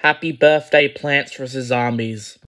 Happy Birthday Plants vs. Zombies